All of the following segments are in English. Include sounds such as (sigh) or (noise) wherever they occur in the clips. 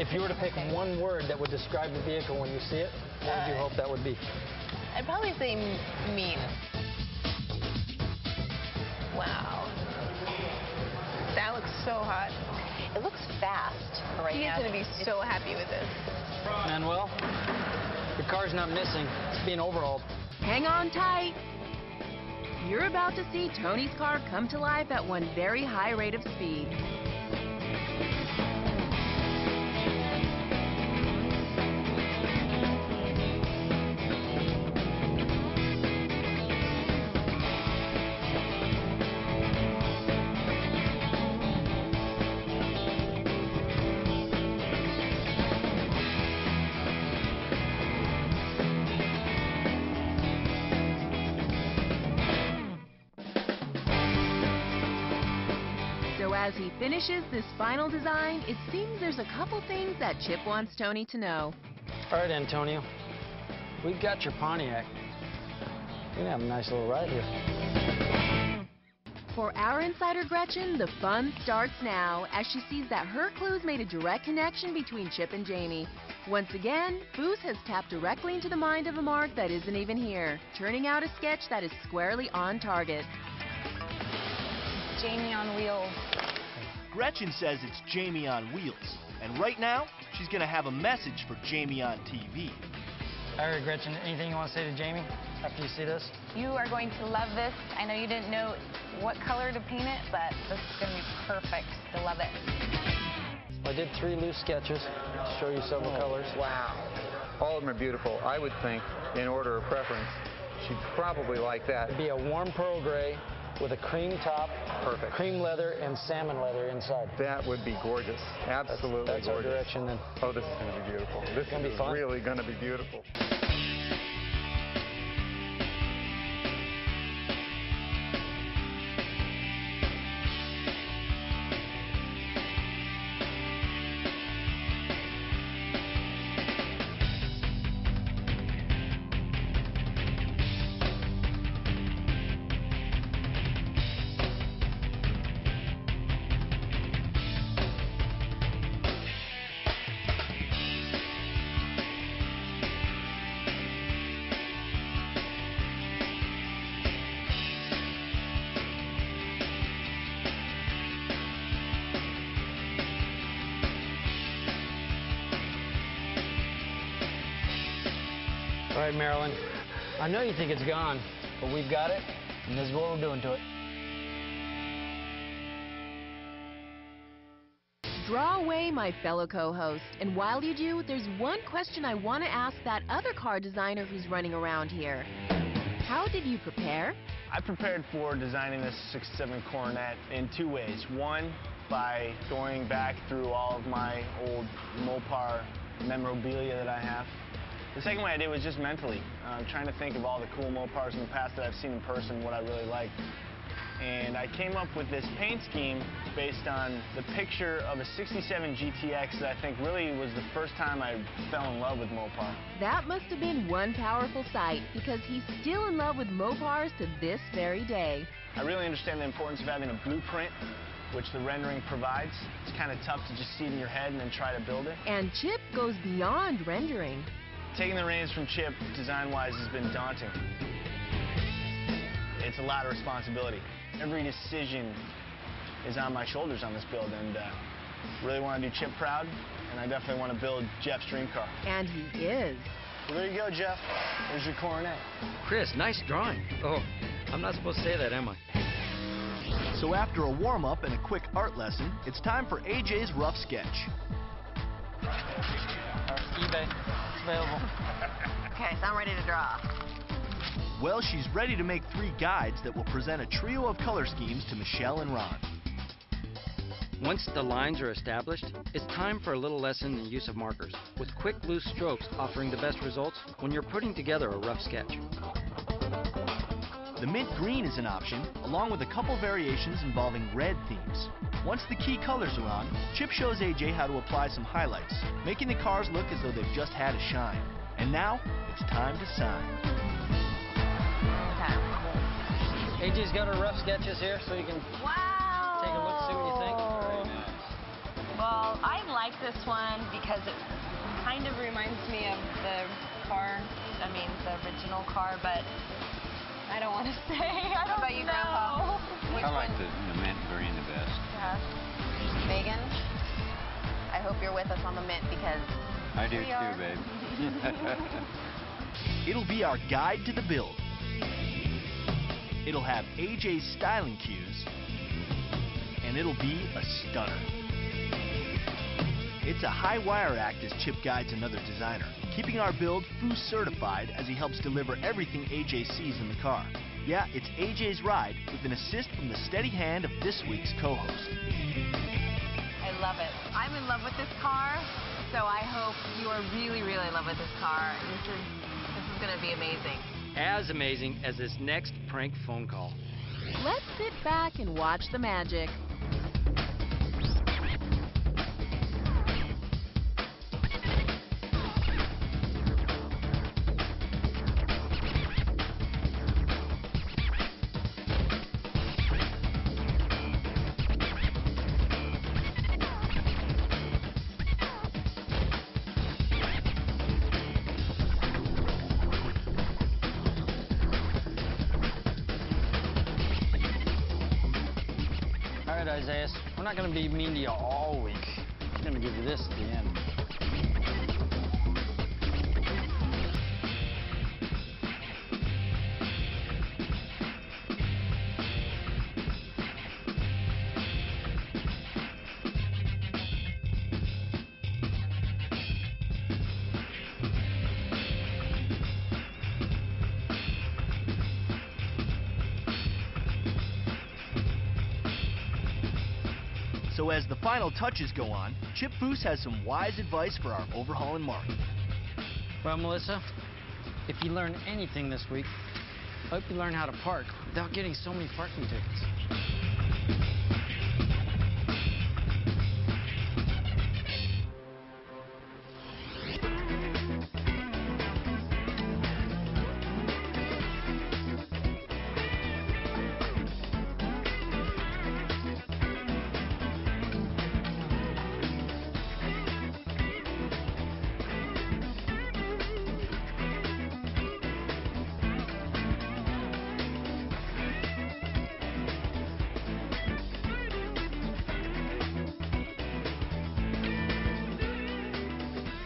If you were to pick one word that would describe the vehicle when you see it, what would you hope that would be? I'd probably say mean. Wow. That looks so hot. It looks fast right He is now. going to be so happy with this. Manuel, your car's not missing. It's being overhauled. Hang on tight. You're about to see Tony's car come to life at one very high rate of speed. So as he finishes this final design, it seems there's a couple things that Chip wants Tony to know. All right, Antonio. We've got your Pontiac. You're gonna have a nice little ride here. For our insider Gretchen, the fun starts now as she sees that her clues made a direct connection between Chip and Jamie. Once again, Foose has tapped directly into the mind of a mark that isn't even here, turning out a sketch that is squarely on target. Jamie on wheels. Gretchen says it's Jamie on wheels. And right now, she's going to have a message for Jamie on TV. All right, Gretchen, anything you want to say to Jamie after you see this? You are going to love this. I know you didn't know what color to paint it, but this is going to be perfect. You'll love it. I did three loose sketches to show you several oh, colors. Wow. All of them are beautiful. I would think, in order of preference, she'd probably like that. It'd be a warm pearl gray with a cream top, Perfect. cream leather, and salmon leather inside. That would be gorgeous. Absolutely That's our gorgeous. direction then. Oh, this is going to be beautiful. This Gonna be is fun. really going to be beautiful. All right, Marilyn. I know you think it's gone, but we've got it, and this is what we're doing to it. Draw away, my fellow co-host, and while you do, there's one question I want to ask that other car designer who's running around here. How did you prepare? I prepared for designing this 67 Coronet in two ways. One, by going back through all of my old Mopar memorabilia that I have. The second way I did was just mentally, uh, trying to think of all the cool Mopars in the past that I've seen in person, what I really liked. And I came up with this paint scheme based on the picture of a 67 GTX that I think really was the first time I fell in love with Mopar. That must have been one powerful sight because he's still in love with Mopars to this very day. I really understand the importance of having a blueprint, which the rendering provides. It's kind of tough to just see it in your head and then try to build it. And Chip goes beyond rendering. Taking the reins from Chip, design-wise, has been daunting. It's a lot of responsibility. Every decision is on my shoulders on this build, and uh, really want to do Chip proud, and I definitely want to build Jeff's dream car. And he is. Well, there you go, Jeff. There's your Coronet. Chris, nice drawing. Oh, I'm not supposed to say that, am I? So after a warm-up and a quick art lesson, it's time for AJ's rough sketch. eBay. It's available. (laughs) Okay, so I'm ready to draw. Well, she's ready to make three guides that will present a trio of color schemes to Michelle and Ron. Once the lines are established, it's time for a little lesson in the use of markers, with quick, loose strokes offering the best results when you're putting together a rough sketch. The mint green is an option, along with a couple variations involving red themes. Once the key colors are on, Chip shows AJ how to apply some highlights, making the cars look as though they've just had a shine. And now, it's time to sign. AJ's got her rough sketches here, so you can Wow. take a look, see what you think. Well, I like this one because it kind of reminds me of the car, I mean, the original car, but I don't want to (laughs) say. I don't about you, know. Grandpa? Which I like one? the, the mint green the best. Yeah. Megan, I hope you're with us on the mint because I do too, are. babe. (laughs) It'll be our guide to the build. It'll have AJ's styling cues, and it'll be a stunner. It's a high wire act as Chip guides another designer, keeping our build Foose certified as he helps deliver everything AJ sees in the car. Yeah, it's AJ's ride with an assist from the steady hand of this week's co-host. I love it. I'm in love with this car, so I hope you are really, really in love with this car. This is this is going to be amazing. As amazing as this next prank phone call. Let's sit back and watch the magic. Right, Isaiah, we're not to be mean to you all week. I'm to give you this at the end. So as the final touches go on, Chip Foose has some wise advice for our Overhaulin' Mark. Well, Melissa, if you learn anything this week, I hope you learn how to park without getting so many parking tickets.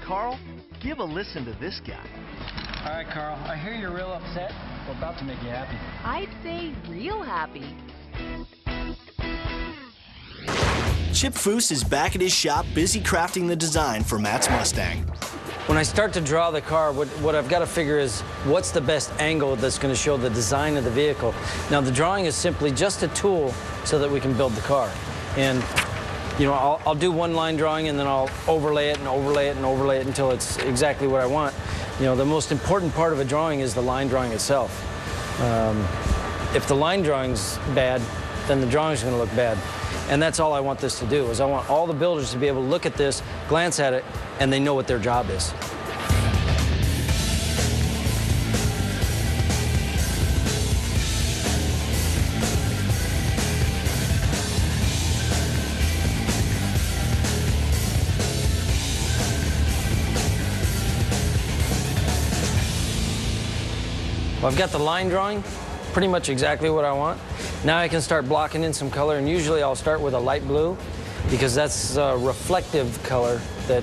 Carl, give a listen to this guy. All right, Carl, I hear you're real upset. We're about to make you happy. I'd say real happy. Chip Foose is back at his shop busy crafting the design for Matt's Mustang. When I start to draw the car, what, what I've got to figure is what's the best angle that's going to show the design of the vehicle. Now, the drawing is simply just a tool so that we can build the car. And, you know, I'll, I'll do one line drawing and then I'll overlay it and overlay it and overlay it until it's exactly what I want. You know, the most important part of a drawing is the line drawing itself. Um, if the line drawing's bad, then the drawing's going to look bad. And that's all I want this to do, is I want all the builders to be able to look at this, glance at it, and they know what their job is. Well, I've got the line drawing, pretty much exactly what I want. Now I can start blocking in some color, and usually I'll start with a light blue because that's a reflective color that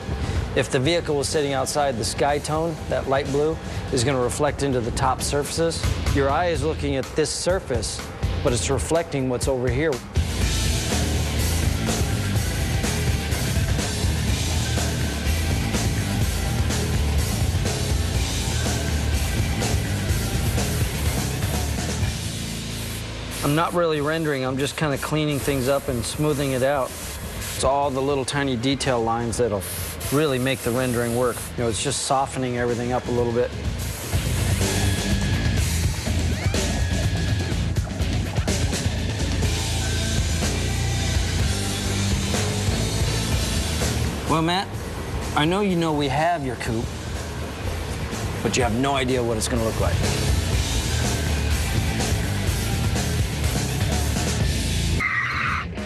if the vehicle was sitting outside, the sky tone, that light blue, is going to reflect into the top surfaces. Your eye is looking at this surface, but it's reflecting what's over here. I'm not really rendering, I'm just kind of cleaning things up and smoothing it out. It's all the little tiny detail lines that'll really make the rendering work. You know, it's just softening everything up a little bit. Well, Matt, I know you know we have your coupe, but you have no idea what it's going to look like.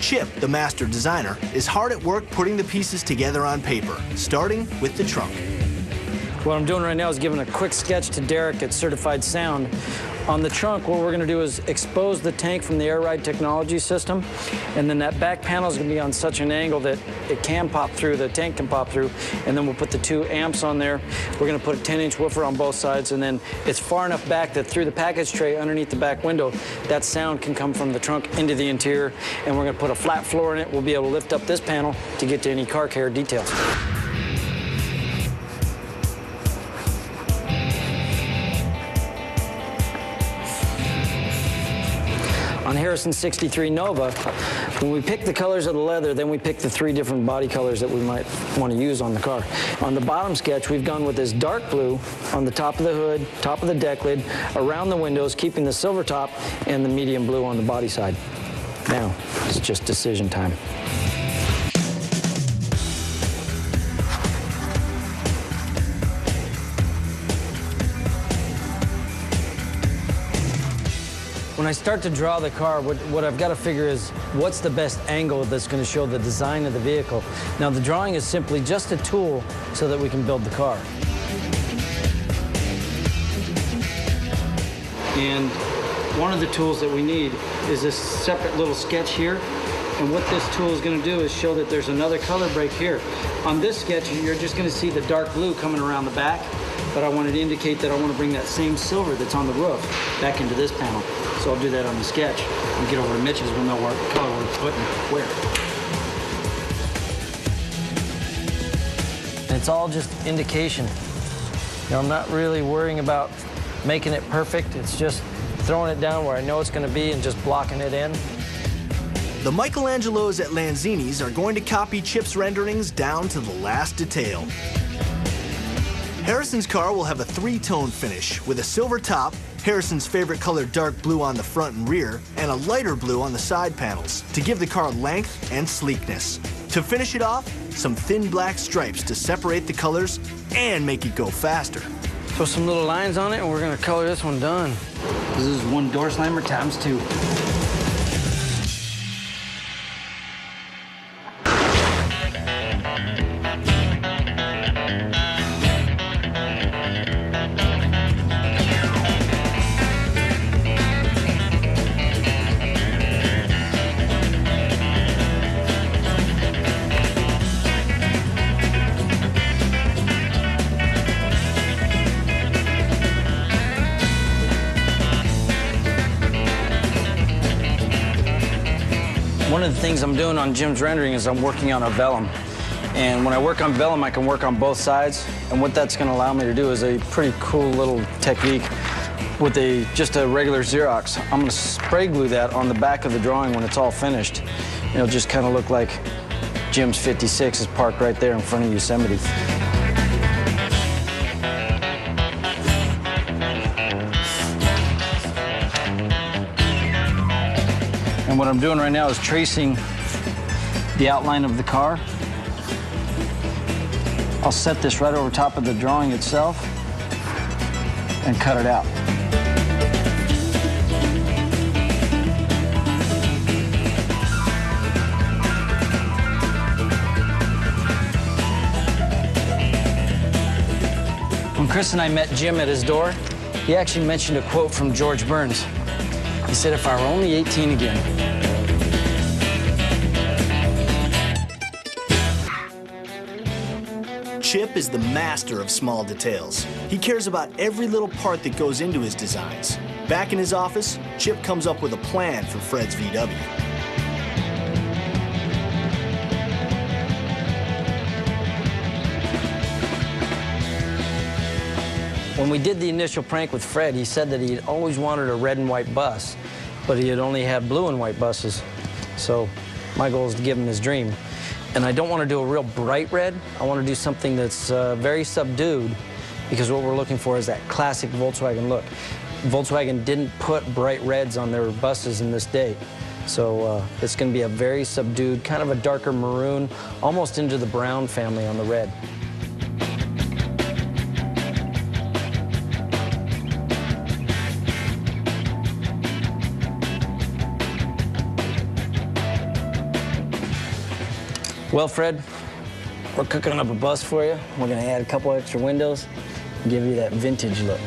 Chip, the master designer, is hard at work putting the pieces together on paper, starting with the trunk. What I'm doing right now is giving a quick sketch to Derek at Certified Sound. On the trunk, what we're gonna do is expose the tank from the air ride technology system, and then that back panel is gonna be on such an angle that it can pop through, the tank can pop through, and then we'll put the two amps on there. We're gonna put a 10-inch woofer on both sides, and then it's far enough back that through the package tray underneath the back window, that sound can come from the trunk into the interior, and we're gonna put a flat floor in it. We'll be able to lift up this panel to get to any car care details. Harrison 63 Nova, when we pick the colors of the leather, then we pick the three different body colors that we might want to use on the car. On the bottom sketch, we've gone with this dark blue on the top of the hood, top of the deck lid, around the windows, keeping the silver top and the medium blue on the body side. Now, it's just decision time. When I start to draw the car, what, what I've got to figure is what's the best angle that's going to show the design of the vehicle. Now, the drawing is simply just a tool so that we can build the car. And one of the tools that we need is this separate little sketch here. And what this tool is going to do is show that there's another color break here. On this sketch, you're just going to see the dark blue coming around the back, but I wanted to indicate that I want to bring that same silver that's on the roof back into this panel. So I'll do that on the sketch. and get over to Mitch's, we'll know what color we're putting where. It's all just indication. You know, I'm not really worrying about making it perfect. It's just throwing it down where I know it's going to be and just blocking it in. The Michelangelos at Lanzini's are going to copy Chip's renderings down to the last detail. Harrison's car will have a three-tone finish with a silver top, Harrison's favorite color dark blue on the front and rear, and a lighter blue on the side panels to give the car length and sleekness. To finish it off, some thin black stripes to separate the colors and make it go faster. Throw some little lines on it and we're going to color this one done. This is one door slammer times two. One of the things I'm doing on Jim's rendering is I'm working on a vellum. And when I work on vellum, I can work on both sides. And what that's going to allow me to do is a pretty cool little technique with a just a regular Xerox. I'm going to spray glue that on the back of the drawing when it's all finished. It'll just kind of look like Jim's 56 is parked right there in front of Yosemite. And what I'm doing right now is tracing the outline of the car. I'll set this right over top of the drawing itself and cut it out. When Chris and I met Jim at his door, he actually mentioned a quote from George Burns. He said, if I were only 18 again. Chip is the master of small details. He cares about every little part that goes into his designs. Back in his office, Chip comes up with a plan for Fred's VW. When we did the initial prank with Fred, he said that he had always wanted a red and white bus, but he had only had blue and white buses. So my goal is to give him his dream. And I don't want to do a real bright red. I want to do something that's uh, very subdued because what we're looking for is that classic Volkswagen look. Volkswagen didn't put bright reds on their buses in this day. So uh, it's going to be a very subdued, kind of a darker maroon, almost into the brown family on the red. Well, Fred, we're cooking up a bus for you. We're gonna add a couple extra windows, give you that vintage look.